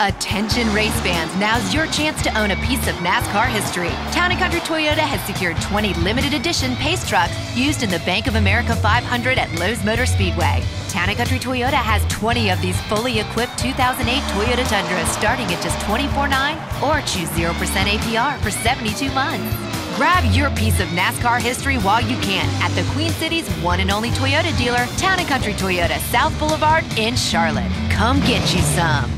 Attention race fans, now's your chance to own a piece of NASCAR history. Town & Country Toyota has secured 20 limited edition pace trucks used in the Bank of America 500 at Lowe's Motor Speedway. Town & Country Toyota has 20 of these fully equipped 2008 Toyota Tundras starting at just $24.9 or choose 0% APR for 72 months. Grab your piece of NASCAR history while you can at the Queen City's one and only Toyota dealer, Town & Country Toyota, South Boulevard in Charlotte. Come get you some.